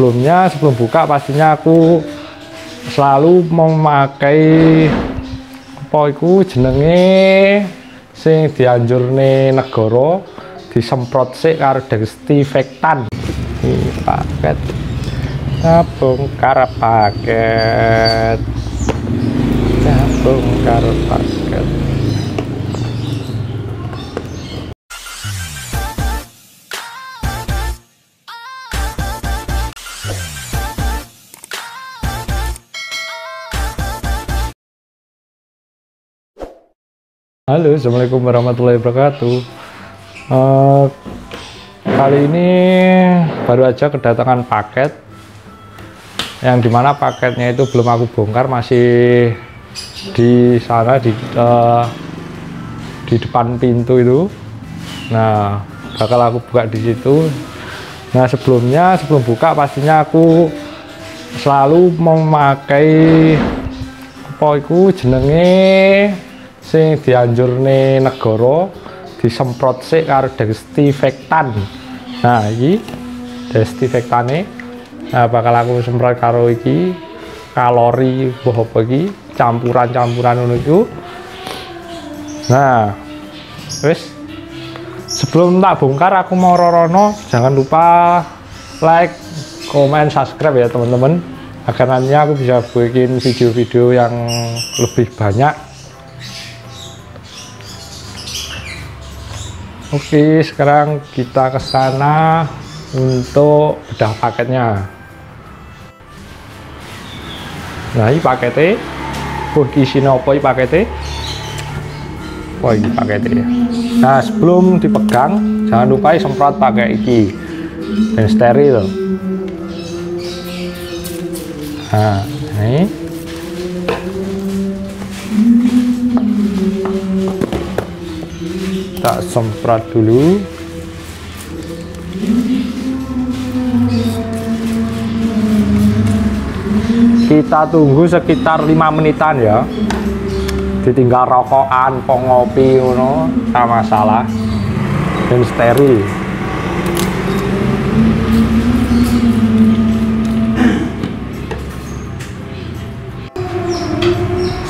sebelumnya sebelum buka pastinya aku selalu memakai apa iku jenenge sing dianjurne negara disemprot sik karo desinfektan. Iki paket. Nah, bongkar paket. Nah, bongkar paket Halo, assalamualaikum warahmatullahi wabarakatuh. Eh, kali ini baru aja kedatangan paket, yang di mana paketnya itu belum aku bongkar, masih di sana di eh, di depan pintu itu. Nah, bakal aku buka di situ. Nah, sebelumnya sebelum buka pastinya aku selalu memakai apa jenenge sing dianjurne negara disemprot sik karo desinfektan. Nah, iki desinfektane nah, bakal aku semprot karo iki kalori mbah apa campuran-campuran ngono. Nah, wis sebelum tak bongkar aku mau rorono jangan lupa like, komen, subscribe ya teman-teman agar nanti aku bisa bikin video-video yang lebih banyak Oke, sekarang kita ke sana untuk bedah paketnya. Nah, ini paketnya. Oh, isinya apa ini paketnya? Wah, ini paketnya. Nah, sebelum dipegang, jangan lupa semprot pakai iki dan steril. Nah, tak semprot dulu. Kita tunggu sekitar lima menitan ya. Ditinggal rokokan pengopi ngono tak masalah. Dan steril.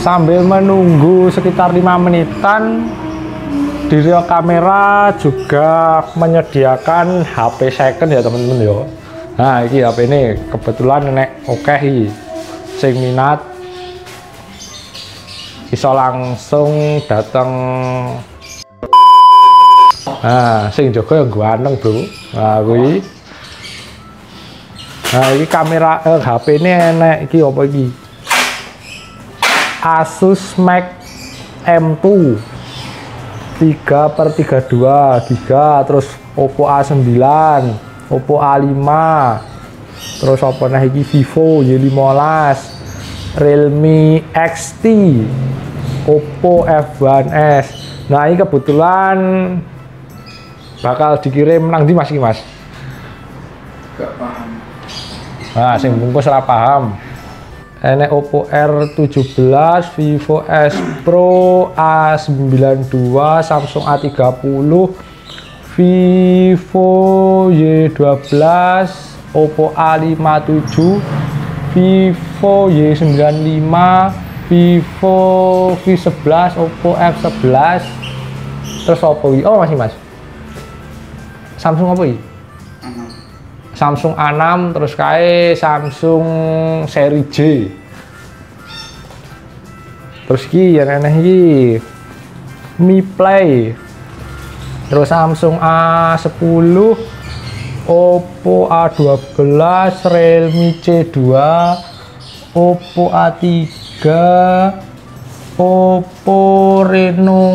Sambil menunggu sekitar lima menitan di real kamera juga menyediakan HP second ya teman-teman ya nah ini HP ini kebetulan nek oke okay, sing minat. Bisa langsung datang nah sing juga yang gua aneng bro. Nah gue nah ini kamera eh, HP ini enek iki apa iki? Asus Mac M2 3 per 32 giga terus Oppo A9 Oppo A5 terus apa nah ini Vivo Y15 Realme XT Oppo F1s nah ini kebetulan bakal dikirim nang di mas? Mas? Gak paham. Nah sing bungkus ora paham enek Oppo R17, Vivo S Pro A92, Samsung A30, Vivo Y12, Oppo A57, Vivo Y95, Vivo V11, Oppo F11, terus Oppo Oh masih mas, Samsung apa ini? Samsung A6 terus kae Samsung seri J. Terus ki yang aneh ki Mi Play. Terus Samsung A10 Oppo A12 Realme C2 Oppo A3 Oppo Reno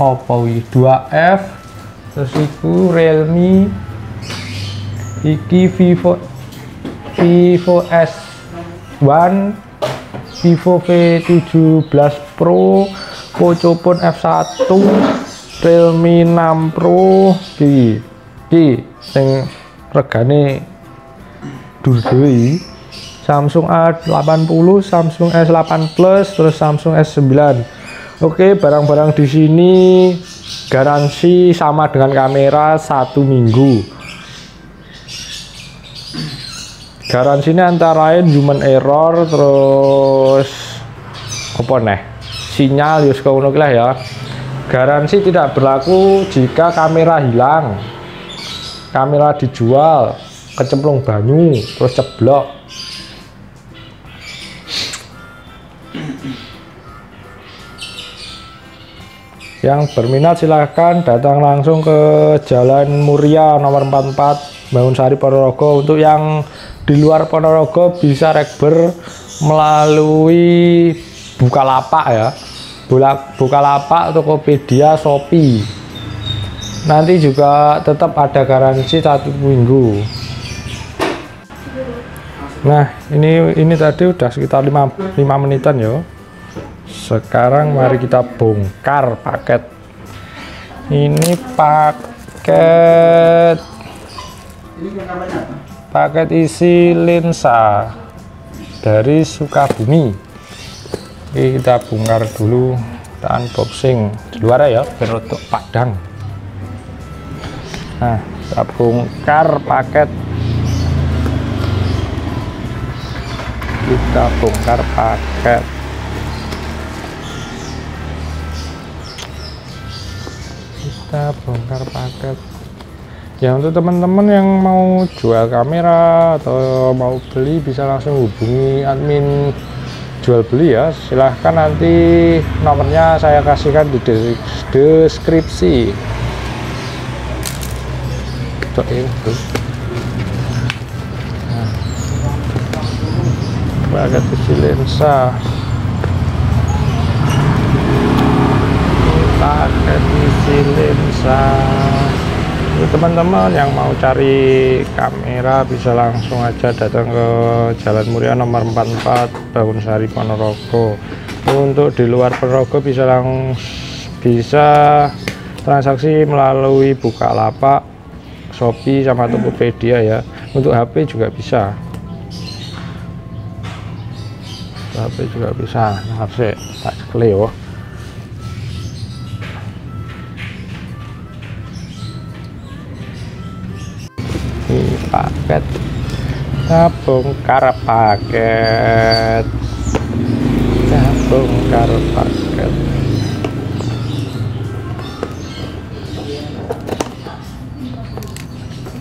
Oppo 2F terus itu Realme iki Vivo Vivo S1 Vivo V17 Pro Pocopon F1 Realme 6 Pro iki iki sing regane dulu Samsung A80 Samsung S8 Plus terus Samsung S9 Oke barang-barang di sini garansi sama dengan kamera satu minggu garansinya antara lain human error terus apa nih sinyal yus ngono lah ya. Garansi tidak berlaku jika kamera hilang. Kamera dijual kecemplung banyu terus ceblok. Yang berminat silahkan datang langsung ke Jalan Muria nomor 44 Bangun Sari Ponorogo. Untuk yang di luar Ponorogo bisa rekber melalui Bukalapak ya. Bukalapak, Tokopedia, Shopee. Nanti juga tetap ada garansi satu minggu. Nah ini ini tadi udah sekitar 5, 5 menitan ya. Sekarang mari kita bongkar paket. Ini paket paket isi lensa dari Sukabumi. Ini kita bongkar dulu kita unboxing di luar ya untuk padang. Nah kita bongkar paket. Kita bongkar paket. Kita bongkar paket ya untuk teman-teman yang mau jual kamera atau mau beli bisa langsung hubungi admin jual beli ya. Silahkan nanti nomornya saya kasihkan di deskripsi. Ini tuh nah. paket isi lensa paket isi lensa teman-teman yang mau cari kamera bisa langsung aja datang ke Jalan Muria nomor 44 Bangun Sari Ponorogo. Untuk di luar Ponorogo bisa langsung bisa transaksi melalui Bukalapak Shopee sama Tokopedia ya. Untuk HP juga bisa. HP juga bisa. Nah, harusnya tak Cleo paket kita bongkar paket kita bongkar paket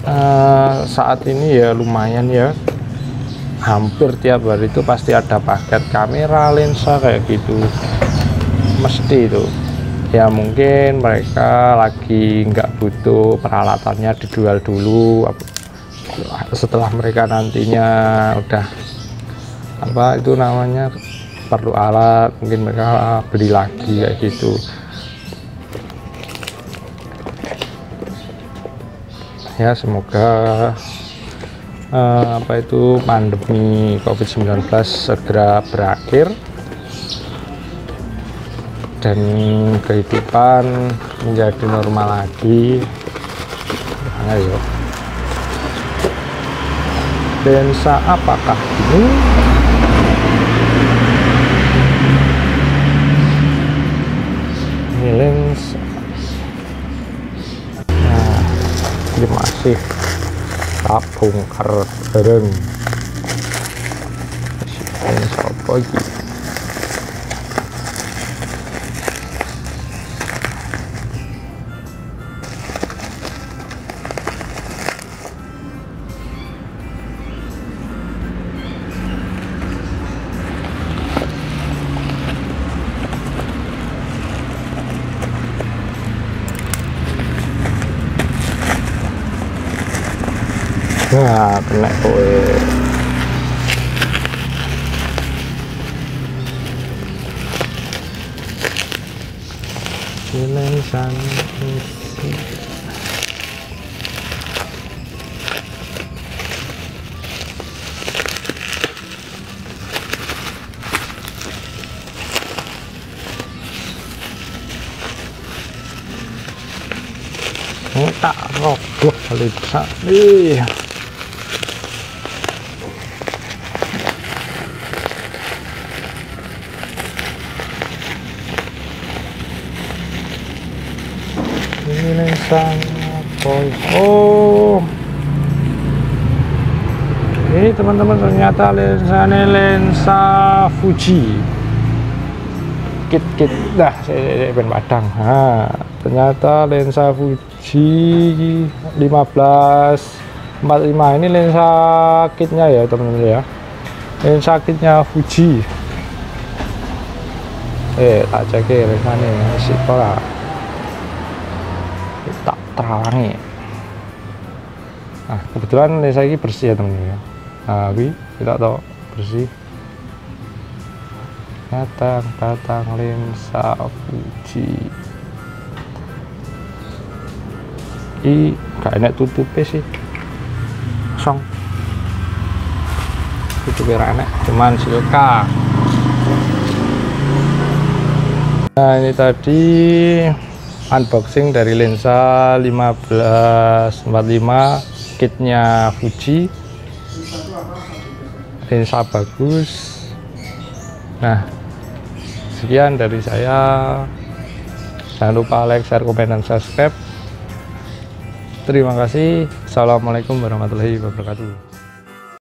uh, saat ini ya lumayan ya. Hampir tiap hari itu pasti ada paket kamera lensa kayak gitu. Mesti itu. Ya mungkin mereka lagi nggak butuh peralatannya dijual dulu setelah mereka nantinya udah apa itu namanya perlu alat mungkin mereka beli lagi kayak gitu. Ya semoga uh, apa itu pandemi COVID-19 segera berakhir. Dan kehidupan menjadi normal lagi. Ayo lensa apakah ini? Ini lensa nah ini masih tak bongkar bareng. Lensa apa ini Nah, kena kowe. Silensan isi. tak rogoh kali besar nih ini lensa boy oh ini teman-teman ternyata lensanya lensa Fuji. Kit kit. Dah saya ben padang. Nah, ternyata lensa Fuji 15 45 ini lensa kitnya ya teman-teman ya. Lensa kitnya Fuji. Eh tak cek ya lensanya si ora tak terawangi nah kebetulan lensa ini bersih ya teman-teman ya. Nah ini tidak tahu bersih. Datang datang lensa Fuji i gak enak tutupnya sih. Kosong. Tutupnya enak cuman silka nah ini tadi unboxing dari lensa 1545 kitnya Fuji. Lensa bagus. Nah sekian dari saya. Jangan lupa like, share, komen, dan subscribe. Terima kasih. Assalamualaikum warahmatullahi wabarakatuh